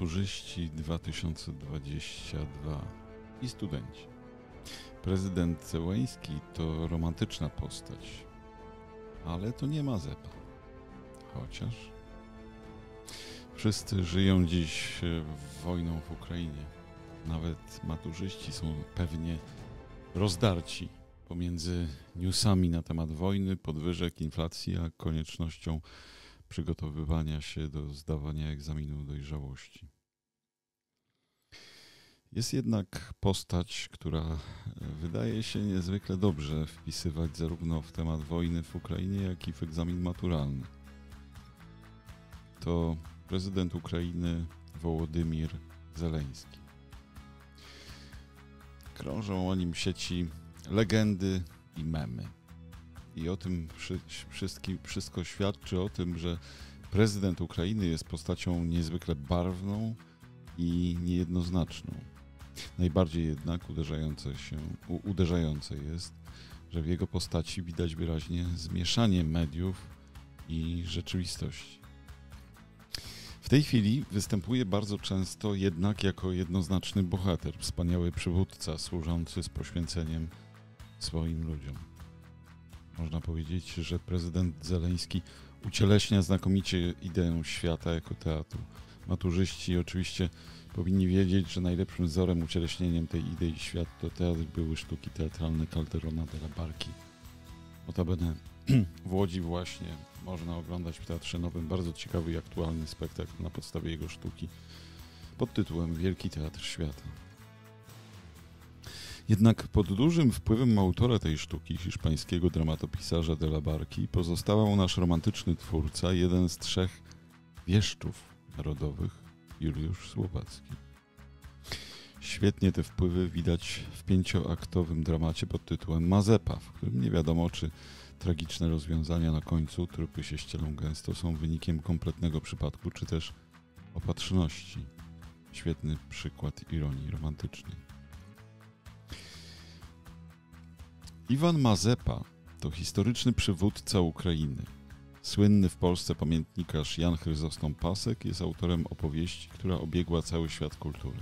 maturzyści 2022 i studenci. Prezydent Zełański to romantyczna postać, ale to nie Mazepa. Chociaż wszyscy żyją dziś wojną w Ukrainie. Nawet maturzyści są pewnie rozdarci pomiędzy newsami na temat wojny, podwyżek, inflacji, a koniecznością przygotowywania się do zdawania egzaminu dojrzałości. Jest jednak postać, która wydaje się niezwykle dobrze wpisywać zarówno w temat wojny w Ukrainie, jak i w egzamin maturalny. To prezydent Ukrainy Wołodymir Zeleński. Krążą o nim sieci legendy i memy. I o tym wszystkim, wszystko świadczy o tym, że prezydent Ukrainy jest postacią niezwykle barwną i niejednoznaczną. Najbardziej jednak uderzające, się, uderzające jest, że w jego postaci widać wyraźnie zmieszanie mediów i rzeczywistości. W tej chwili występuje bardzo często jednak jako jednoznaczny bohater, wspaniały przywódca służący z poświęceniem swoim ludziom. Można powiedzieć, że prezydent Zeleński ucieleśnia znakomicie ideę świata jako teatru. Maturzyści oczywiście powinni wiedzieć, że najlepszym wzorem ucieleśnieniem tej idei świata to teatr były sztuki teatralne Calderona de la Barki. Notabene w Łodzi właśnie można oglądać w Teatrze Nowym bardzo ciekawy i aktualny spektakl na podstawie jego sztuki pod tytułem Wielki Teatr Świata. Jednak pod dużym wpływem autora tej sztuki, hiszpańskiego dramatopisarza de la Barki, pozostał nasz romantyczny twórca, jeden z trzech wieszczów narodowych, Juliusz Słowacki. Świetnie te wpływy widać w pięcioaktowym dramacie pod tytułem Mazepa, w którym nie wiadomo, czy tragiczne rozwiązania na końcu, trupy się ścielą gęsto, są wynikiem kompletnego przypadku, czy też opatrzności. Świetny przykład ironii romantycznej. Iwan Mazepa to historyczny przywódca Ukrainy. Słynny w Polsce pamiętnikarz Jan Chryzostom Pasek jest autorem opowieści, która obiegła cały świat kultury.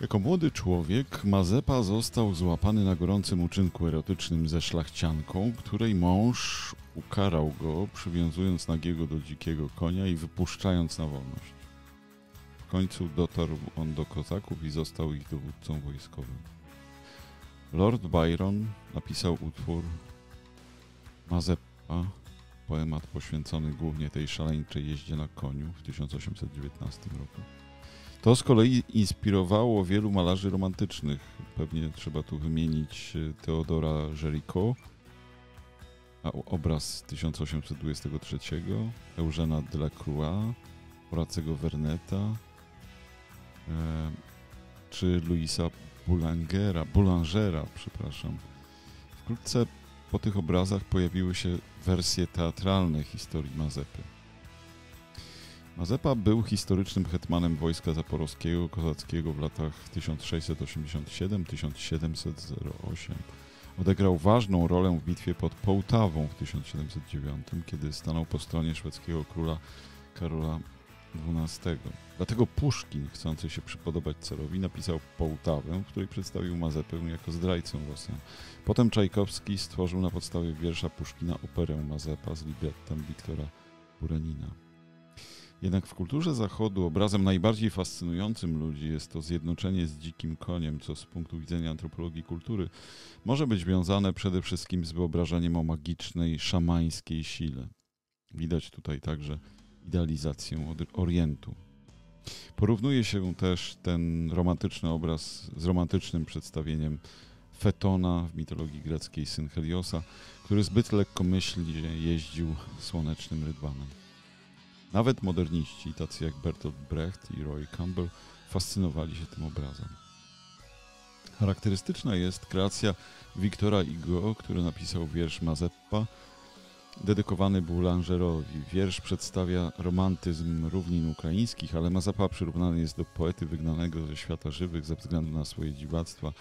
Jako młody człowiek Mazepa został złapany na gorącym uczynku erotycznym ze szlachcianką, której mąż ukarał go, przywiązując nagiego do dzikiego konia i wypuszczając na wolność. W końcu dotarł on do kozaków i został ich dowódcą wojskowym. Lord Byron napisał utwór Mazeppa, poemat poświęcony głównie tej szaleńczej jeździe na koniu w 1819 roku. To z kolei inspirowało wielu malarzy romantycznych. Pewnie trzeba tu wymienić e, Teodora Géricault, a obraz 1823, Eugena Delacroix, Horacego Verneta, e, czy Louisa Boulangera, Boulangera, przepraszam. Wkrótce po tych obrazach pojawiły się wersje teatralne historii Mazepy. Mazepa był historycznym hetmanem wojska zaporowskiego kozackiego w latach 1687-1708. Odegrał ważną rolę w bitwie pod Połtawą w 1709, kiedy stanął po stronie szwedzkiego króla Karola XII. Dlatego Puszkin, chcący się przypodobać celowi, napisał Połtawę, w której przedstawił Mazepę jako zdrajcę Rosjan. Potem Czajkowski stworzył na podstawie wiersza Puszkina operę Mazepa z librettem Wiktora Burenina. Jednak w kulturze Zachodu obrazem najbardziej fascynującym ludzi jest to zjednoczenie z dzikim koniem, co z punktu widzenia antropologii kultury może być wiązane przede wszystkim z wyobrażeniem o magicznej, szamańskiej sile. Widać tutaj także idealizację Orientu. Porównuje się też ten romantyczny obraz z romantycznym przedstawieniem Fetona w mitologii greckiej syn Heliosa, który zbyt lekkomyślnie jeździł słonecznym rydwanem. Nawet moderniści, tacy jak Bertolt Brecht i Roy Campbell, fascynowali się tym obrazem. Charakterystyczna jest kreacja Wiktora Hugo, który napisał wiersz Mazeppa, dedykowany Boulangerowi. Wiersz przedstawia romantyzm równin ukraińskich, ale Mazapa przyrównany jest do poety wygnanego ze świata żywych ze względu na swoje dziwactwa.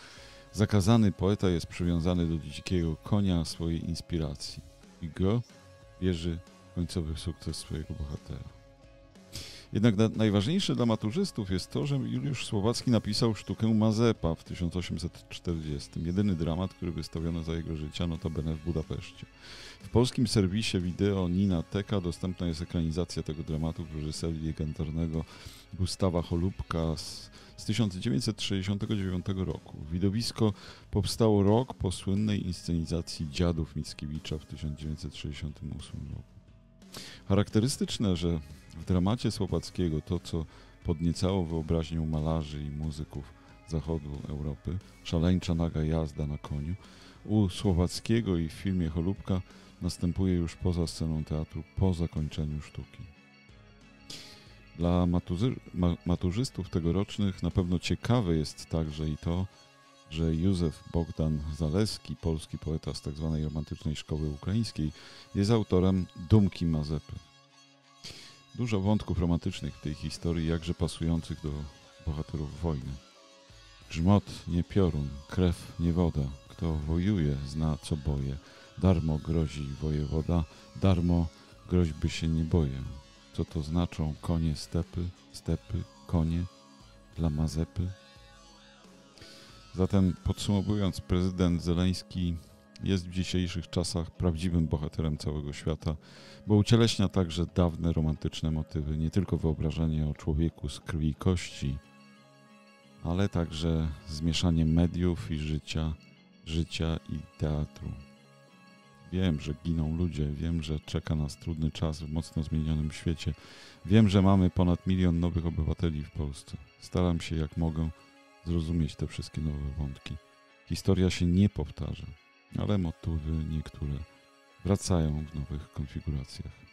Zakazany poeta jest przywiązany do dzikiego konia swojej inspiracji. I go wierzy końcowy sukces swojego bohatera. Jednak na, najważniejsze dla maturzystów jest to, że Juliusz Słowacki napisał sztukę Mazepa w 1840. Jedyny dramat, który wystawiono za jego życia, notabene w Budapeszcie. W polskim serwisie wideo Nina Teka dostępna jest ekranizacja tego dramatu w reżyserii legendarnego Gustawa Cholubka z, z 1969 roku. Widowisko powstało rok po słynnej inscenizacji Dziadów Mickiewicza w 1968 roku. Charakterystyczne, że w dramacie Słowackiego to, co podniecało wyobraźnię malarzy i muzyków zachodu Europy, szaleńcza naga jazda na koniu, u Słowackiego i w filmie Cholubka następuje już poza sceną teatru, po zakończeniu sztuki. Dla ma, maturzystów tegorocznych na pewno ciekawe jest także i to, że Józef Bogdan Zaleski, polski poeta z tzw. Tak romantycznej szkoły ukraińskiej, jest autorem Dumki Mazepy. Dużo wątków romantycznych w tej historii, jakże pasujących do bohaterów wojny. Grzmot nie piorun, krew nie woda. Kto wojuje, zna co boje. Darmo grozi wojewoda, darmo groźby się nie boję. Co to znaczą konie stepy, stepy, konie dla Mazepy? Zatem podsumowując, prezydent Zeleński jest w dzisiejszych czasach prawdziwym bohaterem całego świata, bo ucieleśnia także dawne romantyczne motywy, nie tylko wyobrażenie o człowieku z krwi i kości, ale także zmieszanie mediów i życia, życia i teatru. Wiem, że giną ludzie, wiem, że czeka nas trudny czas w mocno zmienionym świecie. Wiem, że mamy ponad milion nowych obywateli w Polsce. Staram się jak mogę zrozumieć te wszystkie nowe wątki. Historia się nie powtarza, ale motywy niektóre wracają w nowych konfiguracjach.